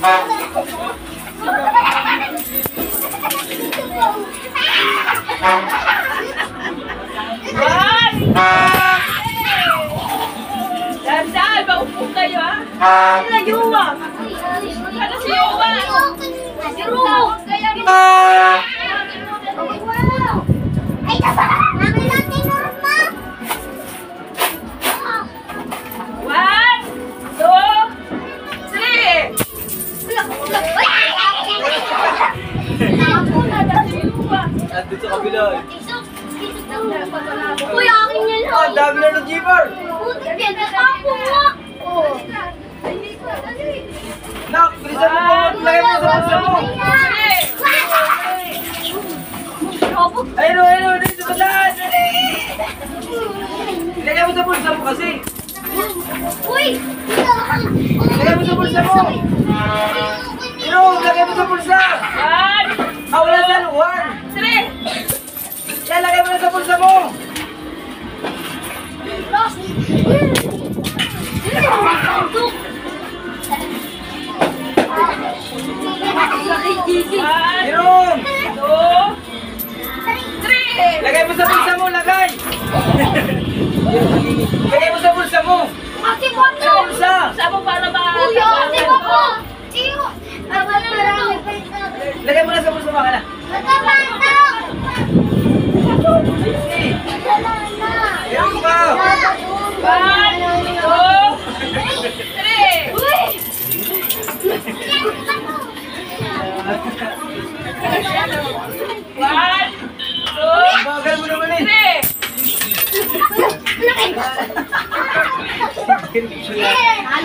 One! Dandan, maupo kayo ha. Sila Yuwa. Ano si Yuwa? Si Rumo. Ay, Nandun sa kabila eh. Uy, akin yan Oh, ang dami na ng jeeper! Buti yan, nakapo mo! Oh. Nak, bilisan mo po! Lagay mo sa bulsa mo! Ayun ayun! Dito sa lahat! Ilagay mo sa bulsa mo kasi! Uy! Lagay mo sa bulsa mo! Ayun! two, three. Lagay mo sa bulsa mo, lagay! Lagay mo sa bulsa mo! Ate mo Sa bulsa! Saan mo para ba? Uy, ate mo po! Iyo! Abang marami pa ito. Lagay mo na sa bulsa mo, kana! Magkabata! Eh, Wala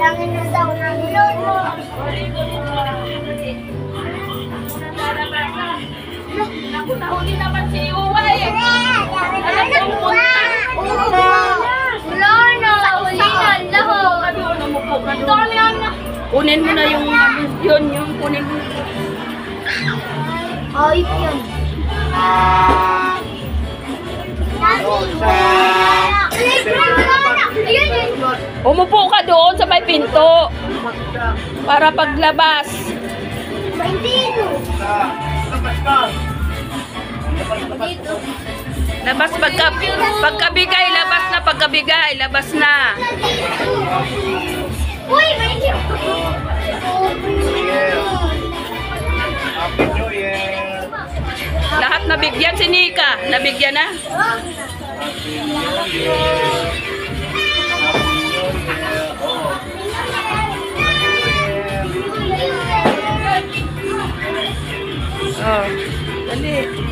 Bilangin na daw ng lolo. Naku, nahuli naman si Uwa eh. Alam mo na. Wala na. Huli na. Lahat. Ano, umupo ka doon. Dami na. Kunin mo na yung ano, yun, yung kunin mo. Ayop yan. Ayun yun. Umupo ka doon sa may pinto. Para paglabas. Labas pagka, pagkabigay, labas na pagkabigay, labas na. Uy, may! Lahat nabigyan si Nika. Nabigyan na. Oh, dali.